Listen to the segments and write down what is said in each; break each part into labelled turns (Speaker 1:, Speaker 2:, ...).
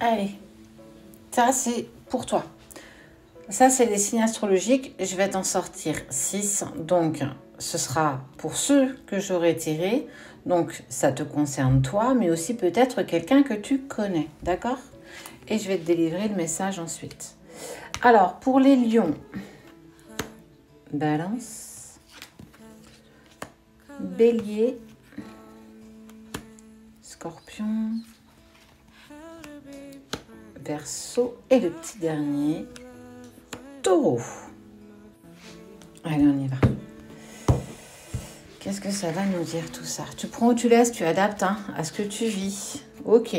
Speaker 1: Allez, ça c'est pour toi. Ça, c'est les signes astrologiques. Je vais t'en sortir 6. Donc, ce sera pour ceux que j'aurai tirés. Donc, ça te concerne toi, mais aussi peut-être quelqu'un que tu connais. D'accord? Et je vais te délivrer le message ensuite. Alors, pour les lions, balance, bélier, scorpion, verso et le petit dernier, taureau. Allez, on y va. Qu'est-ce que ça va nous dire tout ça? Tu prends ou tu laisses, tu adaptes hein, à ce que tu vis. Ok.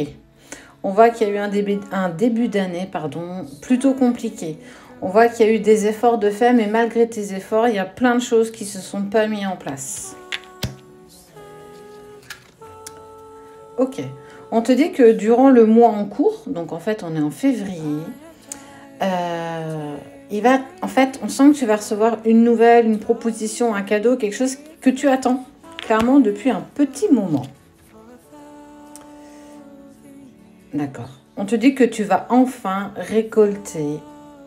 Speaker 1: On voit qu'il y a eu un début, un début d'année pardon, plutôt compliqué. On voit qu'il y a eu des efforts de fait, mais malgré tes efforts, il y a plein de choses qui ne se sont pas mises en place. Ok. On te dit que durant le mois en cours, donc en fait on est en février, euh, il va, en fait, on sent que tu vas recevoir une nouvelle, une proposition, un cadeau, quelque chose que tu attends clairement depuis un petit moment. D'accord. On te dit que tu vas enfin récolter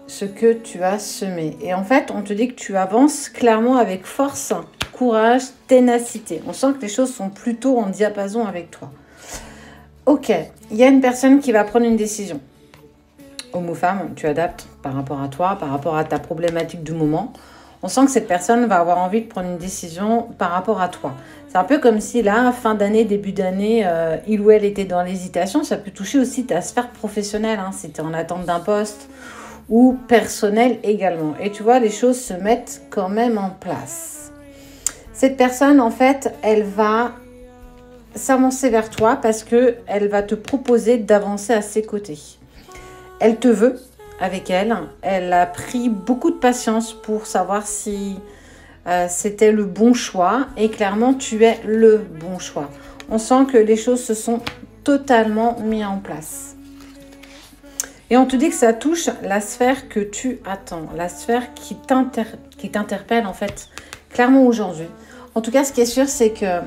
Speaker 1: ce que tu as semé. Et en fait, on te dit que tu avances clairement avec force, courage, ténacité. On sent que les choses sont plutôt en diapason avec toi. Ok, il y a une personne qui va prendre une décision homme ou femme, tu adaptes par rapport à toi, par rapport à ta problématique du moment. On sent que cette personne va avoir envie de prendre une décision par rapport à toi. C'est un peu comme si là, fin d'année, début d'année, euh, il ou elle était dans l'hésitation. Ça peut toucher aussi ta sphère professionnelle, hein, si tu es en attente d'un poste ou personnel également. Et tu vois, les choses se mettent quand même en place. Cette personne, en fait, elle va s'avancer vers toi parce que elle va te proposer d'avancer à ses côtés. Elle te veut avec elle. Elle a pris beaucoup de patience pour savoir si euh, c'était le bon choix. Et clairement, tu es le bon choix. On sent que les choses se sont totalement mises en place. Et on te dit que ça touche la sphère que tu attends, la sphère qui t'interpelle en fait clairement aujourd'hui. En tout cas, ce qui est sûr, c'est que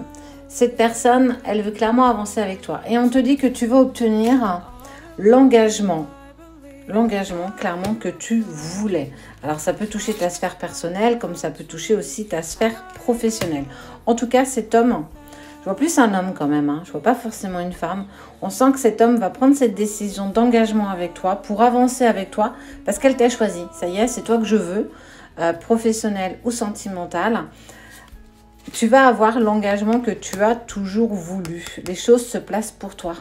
Speaker 1: cette personne, elle veut clairement avancer avec toi. Et on te dit que tu vas obtenir l'engagement l'engagement clairement que tu voulais. Alors ça peut toucher ta sphère personnelle comme ça peut toucher aussi ta sphère professionnelle. En tout cas, cet homme, je vois plus un homme quand même, hein, je vois pas forcément une femme. On sent que cet homme va prendre cette décision d'engagement avec toi pour avancer avec toi parce qu'elle t'a choisi. Ça y est, c'est toi que je veux, euh, professionnel ou sentimental. Tu vas avoir l'engagement que tu as toujours voulu. Les choses se placent pour toi.